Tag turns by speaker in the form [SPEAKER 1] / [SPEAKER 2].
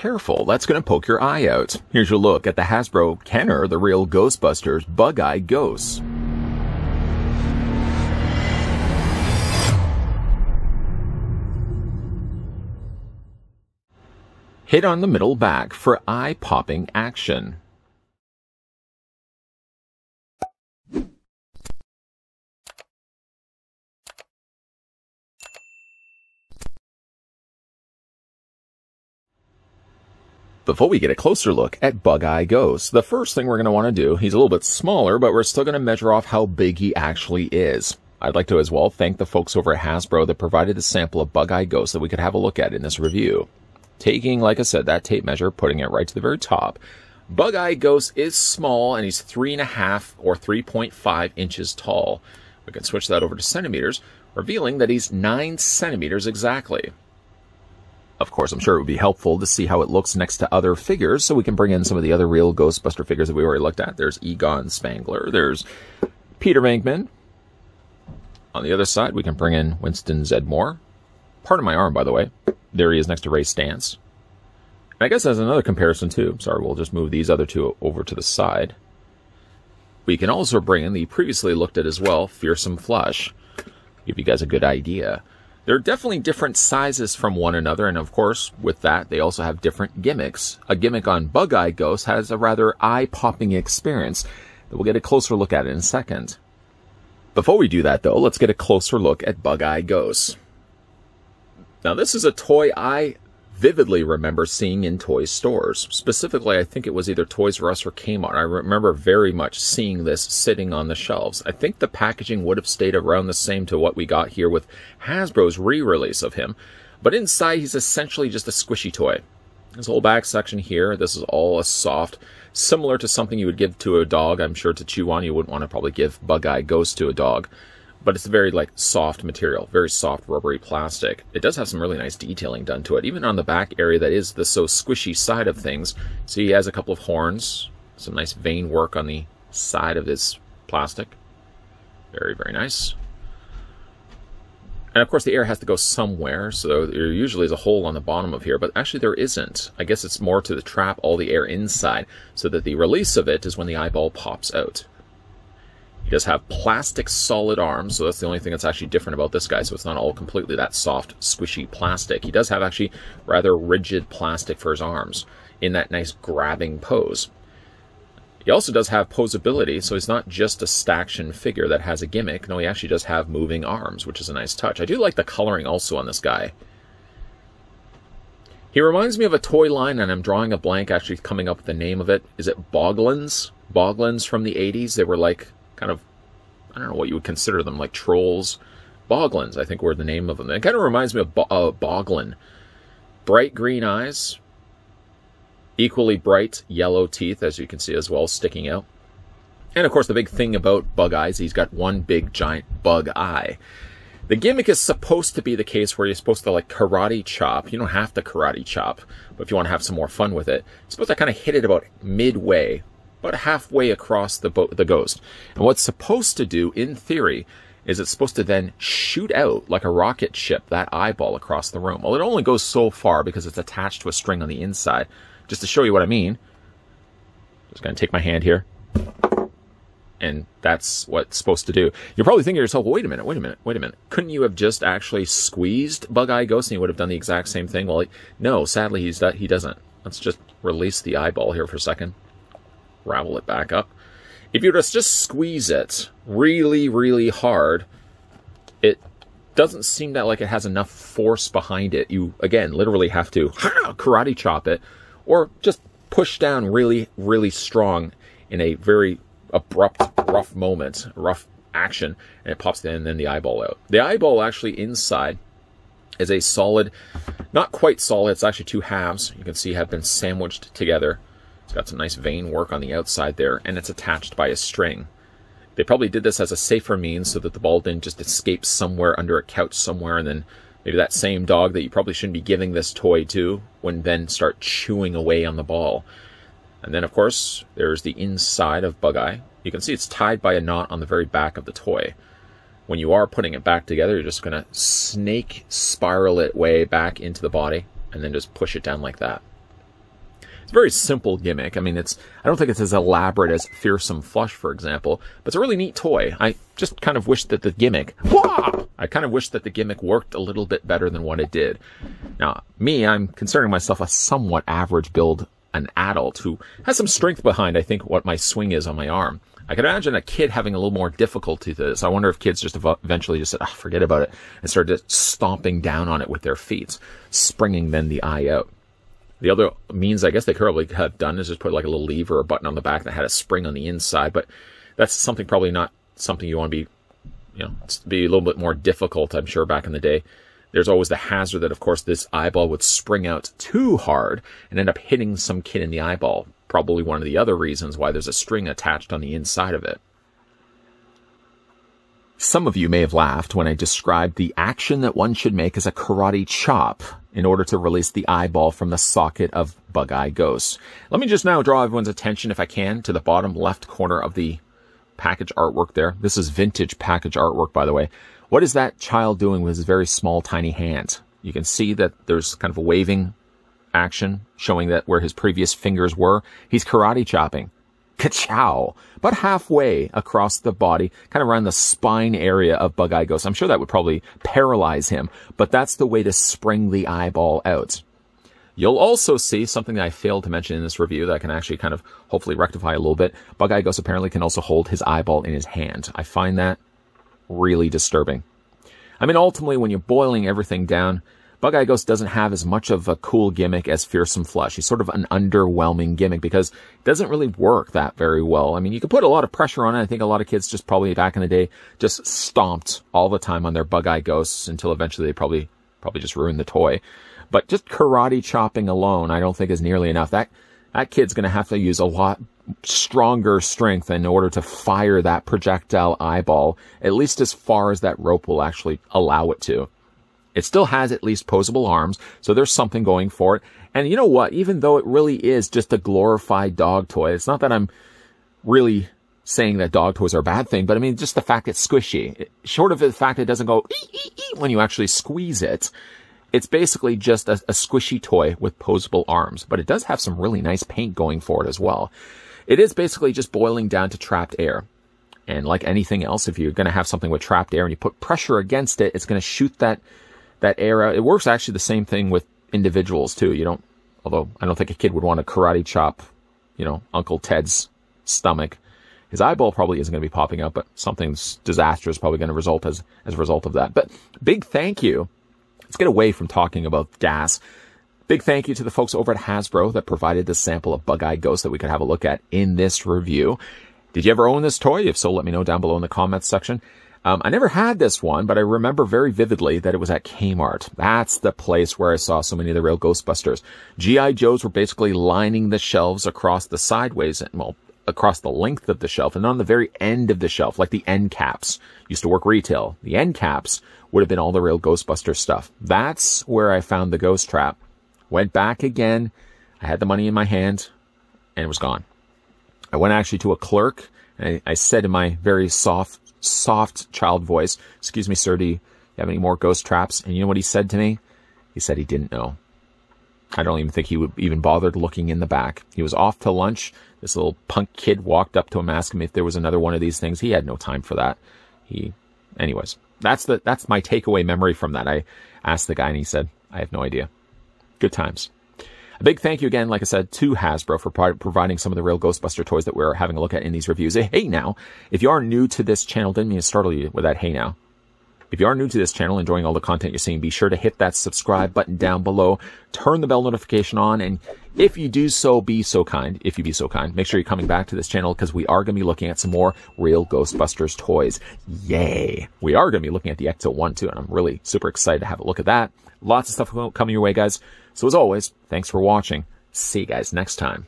[SPEAKER 1] careful, that's going to poke your eye out. Here's your look at the Hasbro Kenner, the real Ghostbusters Bug Eye Ghost. Hit on the middle back for eye-popping action. Before we get a closer look at Bug Eye Ghost, the first thing we're going to want to do, he's a little bit smaller, but we're still going to measure off how big he actually is. I'd like to as well thank the folks over at Hasbro that provided a sample of Bug Eye Ghost that we could have a look at in this review. Taking, like I said, that tape measure, putting it right to the very top. Bug Eye Ghost is small and he's three and a half or 3.5 inches tall. We can switch that over to centimeters, revealing that he's nine centimeters exactly. Of course, I'm sure it would be helpful to see how it looks next to other figures, so we can bring in some of the other real Ghostbuster figures that we already looked at. There's Egon Spangler, there's Peter Venkman. On the other side, we can bring in Winston Zeddemore. Part of my arm, by the way. There he is next to Ray. And I guess as another comparison too, sorry, we'll just move these other two over to the side. We can also bring in the previously looked at as well, Fearsome Flush. Give you guys a good idea. They're definitely different sizes from one another, and of course, with that, they also have different gimmicks. A gimmick on Bug Eye Ghost has a rather eye popping experience that we'll get a closer look at in a second. Before we do that, though, let's get a closer look at Bug Eye Ghost. Now, this is a toy I vividly remember seeing in toy stores. Specifically, I think it was either Toys R Us or Kmart. I remember very much seeing this sitting on the shelves. I think the packaging would have stayed around the same to what we got here with Hasbro's re-release of him. But inside, he's essentially just a squishy toy. This whole back section here, this is all a soft, similar to something you would give to a dog. I'm sure to chew on, you wouldn't want to probably give Bug Eye Ghost to a dog but it's a very like soft material, very soft rubbery plastic. It does have some really nice detailing done to it, even on the back area that is the so squishy side of things. See, he has a couple of horns, some nice vein work on the side of this plastic. Very, very nice. And of course, the air has to go somewhere, so there usually is a hole on the bottom of here, but actually there isn't. I guess it's more to the trap all the air inside, so that the release of it is when the eyeball pops out. He does have plastic solid arms, so that's the only thing that's actually different about this guy. So it's not all completely that soft, squishy plastic. He does have actually rather rigid plastic for his arms in that nice grabbing pose. He also does have posability, so he's not just a staction figure that has a gimmick. No, he actually does have moving arms, which is a nice touch. I do like the coloring also on this guy. He reminds me of a toy line, and I'm drawing a blank actually coming up with the name of it. Is it Boglins? Boglins from the 80s? They were like kind of, I don't know what you would consider them, like trolls. Boglins, I think were the name of them. It kind of reminds me of Bo- uh, Boglin. Bright green eyes, equally bright yellow teeth, as you can see as well, sticking out. And of course, the big thing about Bug Eyes, he's got one big giant bug eye. The gimmick is supposed to be the case where you're supposed to like karate chop. You don't have to karate chop, but if you want to have some more fun with it, you're supposed to kind of hit it about midway about halfway across the, bo- the ghost. And what's supposed to do, in theory, is it's supposed to then shoot out like a rocket ship that eyeball across the room. Well, it only goes so far because it's attached to a string on the inside. Just to show you what I mean, just going to take my hand here. And that's what's supposed to do. You're probably thinking to yourself, well, wait a minute, wait a minute, wait a minute. Couldn't you have just actually squeezed Bug Eye Ghost and he would have done the exact same thing? Well, no, sadly, he's that, he doesn't. Let's just release the eyeball here for a second ravel it back up. If you just just squeeze it really, really hard, it doesn't seem that like it has enough force behind it. You again literally have to karate chop it, or just push down really, really strong in a very abrupt, rough moment, rough action, and it pops in and then the eyeball out. The eyeball actually inside is a solid, not quite solid. It's actually two halves. You can see have been sandwiched together it's got some nice vein work on the outside there, and it's attached by a string. They probably did this as a safer means so that the ball didn't just escape somewhere under a couch somewhere, and then maybe that same dog that you probably shouldn't be giving this toy to would then start chewing away on the ball. And then, of course, there's the inside of Bug Eye. You can see it's tied by a knot on the very back of the toy. When you are putting it back together, you're just going to snake spiral it way back into the body and then just push it down like that. It's a very simple gimmick. I mean, it's, I don't think it's as elaborate as Fearsome Flush, for example, but it's a really neat toy. I just kind of wish that the gimmick, wah! I kind of wish that the gimmick worked a little bit better than what it did. Now, me, I'm considering myself a somewhat average build, an adult who has some strength behind, I think, what my swing is on my arm. I can imagine a kid having a little more difficulty to this. I wonder if kids just eventually just said, oh, forget about it, and started stomping down on it with their feet, springing then the eye out. The other means I guess they could probably have done is just put like a little lever or button on the back that had a spring on the inside, but that's something probably not something you want to be, you know, be a little bit more difficult, I'm sure, back in the day. There's always the hazard that, of course, this eyeball would spring out too hard and end up hitting some kid in the eyeball. Probably one of the other reasons why there's a string attached on the inside of it. Some of you may have laughed when I described the action that one should make as a karate chop in order to release the eyeball from the socket of Bug Eye Ghost. Let me just now draw everyone's attention, if I can, to the bottom left corner of the package artwork there. This is vintage package artwork, by the way. What is that child doing with his very small, tiny hand? You can see that there's kind of a waving action showing that where his previous fingers were. He's karate chopping ka-chow, but halfway across the body, kind of around the spine area of Bug-Eye Ghost. I'm sure that would probably paralyze him, but that's the way to spring the eyeball out. You'll also see something that I failed to mention in this review that I can actually kind of hopefully rectify a little bit. Bug-Eye Ghost apparently can also hold his eyeball in his hand. I find that really disturbing. I mean, ultimately, when you're boiling everything down, Bug-Eye Ghost doesn't have as much of a cool gimmick as Fearsome Flush. He's sort of an underwhelming gimmick because it doesn't really work that very well. I mean, you can put a lot of pressure on it. I think a lot of kids just probably back in the day just stomped all the time on their Bug-Eye Ghosts until eventually they probably, probably just ruined the toy. But just karate chopping alone, I don't think is nearly enough. That, that kid's gonna have to use a lot stronger strength in order to fire that projectile eyeball, at least as far as that rope will actually allow it to. It still has at least posable arms, so there's something going for it. And you know what? Even though it really is just a glorified dog toy, it's not that I'm really saying that dog toys are a bad thing, but I mean, just the fact it's squishy. Short of the fact it doesn't go when you actually squeeze it, it's basically just a, a, squishy toy with posable arms, but it does have some really nice paint going for it as well. It is basically just boiling down to trapped air. And like anything else, if you're going to have something with trapped air and you put pressure against it, it's going to shoot that that era. It works actually the same thing with individuals too. You don't, although I don't think a kid would want to karate chop, you know, Uncle Ted's stomach. His eyeball probably isn't going to be popping out, but something disastrous probably going to result as, as a result of that. But big thank you. Let's get away from talking about gas. Big thank you to the folks over at Hasbro that provided this sample of Bug Eye Ghost that we could have a look at in this review. Did you ever own this toy? If so, let me know down below in the comments section. Um, I never had this one, but I remember very vividly that it was at Kmart. That's the place where I saw so many of the real Ghostbusters. G.I. Joes were basically lining the shelves across the sideways, well, across the length of the shelf and on the very end of the shelf, like the end caps. Used to work retail. The end caps would have been all the real Ghostbuster stuff. That's where I found the ghost trap. Went back again. I had the money in my hand and it was gone. I went actually to a clerk and I, I said in my very soft soft child voice, excuse me, sir, do you have any more ghost traps? And you know what he said to me? He said he didn't know. I don't even think he would even bothered looking in the back. He was off to lunch. This little punk kid walked up to him, asked him if there was another one of these things. He had no time for that. He, anyways, that's the, that's my takeaway memory from that. I asked the guy and he said, I have no idea. Good times. A big thank you again, like I said, to Hasbro for pro- providing some of the real Ghostbuster toys that we're having a look at in these reviews. Hey now, if you are new to this channel, didn't mean to startle you with that hey now. If you are new to this channel, enjoying all the content you're seeing, be sure to hit that subscribe button down below, turn the bell notification on, and if you do so, be so kind, if you be so kind, make sure you're coming back to this channel because we are going to be looking at some more real Ghostbusters toys. Yay! We are going to be looking at the Ecto 1 too, and I'm really super excited to have a look at that. Lots of stuff coming your way, guys. So as always, thanks for watching. See you guys next time.